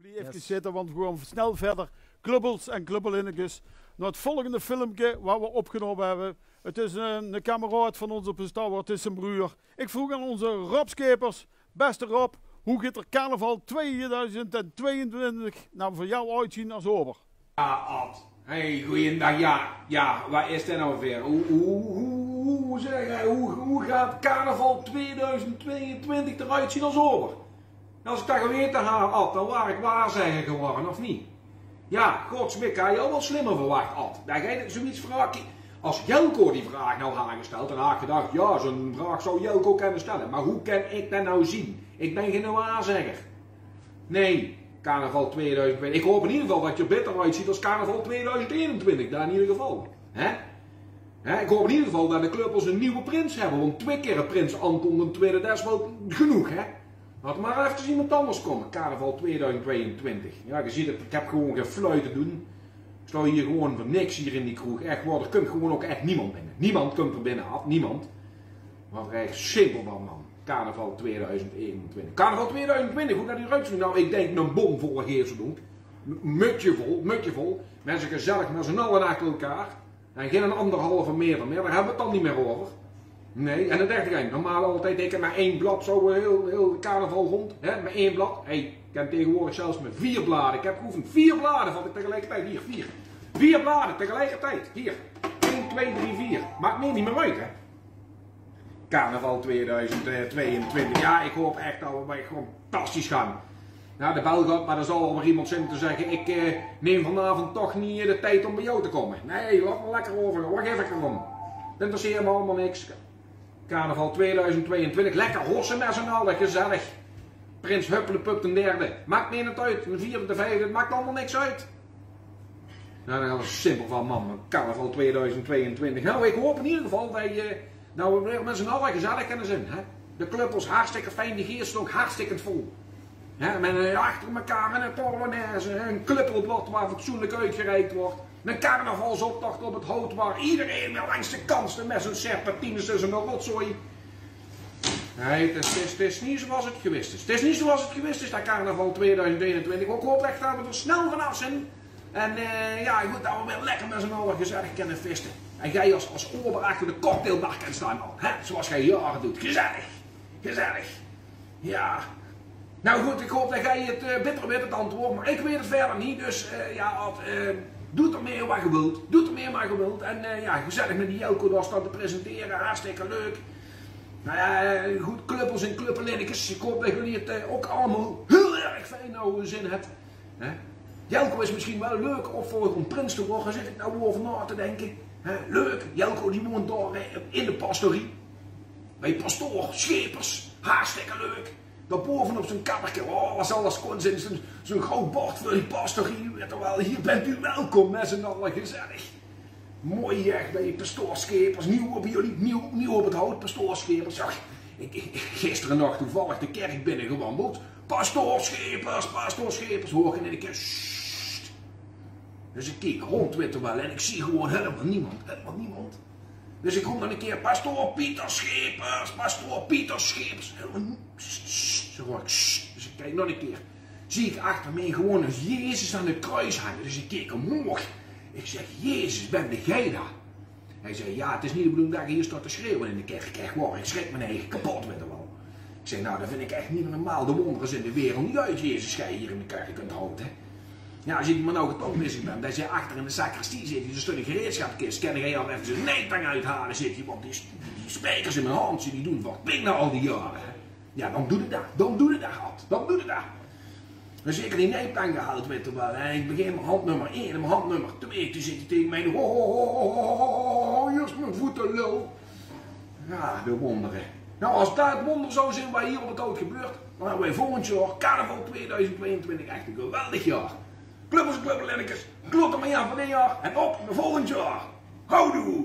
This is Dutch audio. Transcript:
Blijf even zitten, want we gaan snel verder. Klubbels en klubbelinnetjes. Naar het volgende filmpje wat we opgenomen hebben. Het is een, een kameraad van ons op een stouwer, het is een broer. Ik vroeg aan onze Rob Skepers, beste Rob, hoe gaat er carnaval 2022 nou voor jou uitzien als ober? Ja, Ad. Hey, goeiedag. Ja, ja, wat is dit nou weer? Hoe, hoe, hoe, hoe, zeg, hoe, hoe gaat carnaval 2022 eruit zien als ober? Als ik dat geweten had, Ad, dan waar ik waarzegger geworden, of niet? Ja, godsmik, had je al wel slimmer verwacht, Ad. Dat jij zoiets vraagt. Als Jelko die vraag nou had gesteld, dan had ik gedacht, ja, zo'n vraag zou Jelko kunnen stellen. Maar hoe kan ik dat nou zien? Ik ben geen waarzegger. Nee, carnaval 2020. Ik hoop in ieder geval dat je beter uitziet als carnaval 2021, daar in ieder geval. Ik hoop in ieder geval dat de club als een nieuwe prins hebben, want twee keer prins Anton de tweede, dat is wel genoeg, hè? Laat maar even iemand anders komen, carnaval 2022. Ja, je ziet het, ik heb gewoon geen fluiten doen. Ik sta hier gewoon voor niks hier in die kroeg. Echt waar, er komt gewoon ook echt niemand binnen. Niemand komt er binnen af, niemand. Wat echt simpel van, man. Carnaval 2021. Carnaval 2020, hoe gaat die eruit? Nou, ik denk een bomvolle doen. Mutje vol, mutje vol. Mensen gezellig met z'n allen achter elkaar. En geen een anderhalve meter meer, daar hebben we het dan niet meer over. Nee, en dat echt ik normaal altijd ik heb maar één blad zo heel, heel carnaval rond. Hè, met één blad. Hey, ik heb tegenwoordig zelfs met vier bladen. Ik heb geoefend vier bladen van ik tegelijkertijd. Hier, vier. Vier bladen tegelijkertijd. Hier. 1, 2, 3, 4. Maakt meer niet meer uit, hè. Carnaval 2022. Ja, ik hoop echt dat we gewoon fantastisch gaan. Nou, de bel gaat, maar er zal wel iemand zijn te zeggen: Ik eh, neem vanavond toch niet de tijd om bij jou te komen. Nee, laat me lekker over. Wat geef ik ervan? Dat interesseert me allemaal niks. Carnaval 2022. Lekker hossen met z'n allen, gezellig. Prins Huppelepup ten derde. Maakt niet uit. Een vierde, de vijfde, het maakt allemaal niks uit. Nou, dat is simpel van man. Carnaval 2022. Nou, ik hoop in ieder geval dat je nou we met z'n allen gezellig kunnen zijn. Hè? De club was hartstikke fijn, die geest ook hartstikke vol. Hè? Met uh, achter elkaar en een polonaise, een clubblad waar fatsoenlijk uitgereikt wordt. Een carnavalsoptocht op het hout waar iedereen langs de kansen met zijn serpentines en zijn rotzooi. Nee, het is, het, is, niet zoals het geweest is. Het is niet zoals het geweest is, dat carnaval 2021. Ik hoop echt dat we er snel vanaf zijn. En uh, ja, goed, dat we weer lekker met z'n allen gezellig kunnen feesten. En jij als, als ober de cocktailbar kan staan al. Hè? Zoals jij jaren doet. Gezellig. Gezellig. Ja. Nou goed, ik hoop dat jij het uh, bitter weet het antwoord. Maar ik weet het verder niet. Dus uh, ja, uh, doe er meer wat je wilt. Doe er meer wat je wilt. En ja, gezellig met die Jelko daar staan te presenteren. Hartstikke leuk. Nou ja, goed, kluppels en kluppelinnetjes. Ik hoop dat jullie het ook allemaal heel erg fijn nou zin hebt. Hè? Jelko is misschien wel leuk opvolger om prins te worden. Zit ik nou over na te denken. Leuk, Jelko die woont daar in de pastorie. Bij pastoor, schepers, hartstikke leuk. Daarboven op zijn kamertje, oh, zal dat kon zijn, zo'n groot bord voor die pastorie. Weet wel, hier bent u welkom met z'n allen gezellig. Mooi echt bij pastoorschepers, nieuw op jullie, nieuw, nieuw op het hout, pastoorschepers. Zag, ik, gisteren nog toevallig de kerk binnen gewandeld. Pastoorschepers, pastoorschepers, hoor ik in de kerk. Dus ik keek rond, weet je wel, en ik zie gewoon helemaal niemand, helemaal niemand. Dus ik roep dan een keer, pastoor Pieter Schepers, pastoor Pieter Schepers. Zo ik, dus ik kijk nog een keer. Zie ik achter mij gewoon een Jezus aan de kruis hangen. Dus ik keek omhoog. Ik zeg, Jezus, ben jij daar? Hij zei, ja, het is niet de bedoeling dat je hier staat te schreeuwen in de kerk. Ik krijg wow, ik schrik me eigen kapot met hem wel. Ik zeg, nou, dat vind ik echt niet normaal. De wonderen in de wereld niet uit Jezus je hier in de kerk kunt houden. Hè? Ja, als je die man nou getoonmissing bent, dat je achter in de sacristie zit, die zo'n gereedschapkist, kan je al even zijn neetang uithalen, zit je, want die, die spijkers in mijn hand, die doen wat pik na al die jaren. Ja, dan doe je dat, dan doe je dat, had. dan doe je dat. Dan zeker die neeptang gehaald, weet je wel. En ik begin mijn hand nummer 1 en mijn hand nummer 2, toen zit hij tegen mij, ho, ho, ho, ho, ho, hier is mijn voeten, lul. Ja, de wonderen. Nou, als dat het wonder zou zijn wat hier op het oud gebeurt, dan hebben wij volgend jaar, carnaval 2022, echt een geweldig jaar. Klubbers, klubbelennekes, er maar aan van dit jaar en op naar volgend jaar. Houdoe!